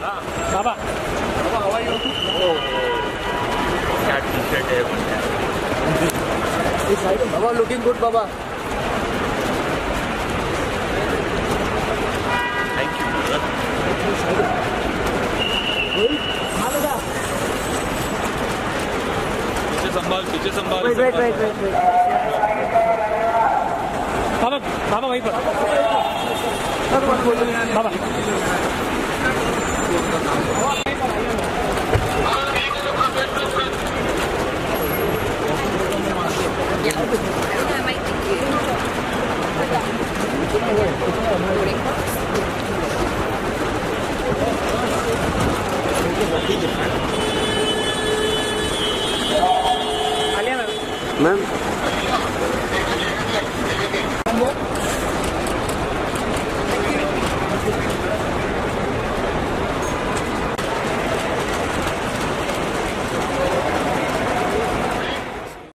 बाबा क्या T shirt है बाबा लुकिंग गुड बाबा थैंक यू पीछे संभाल पीछे संभाल wait wait wait wait wait बाबा बाबा वहीं पर बाबा Алена? Мэм?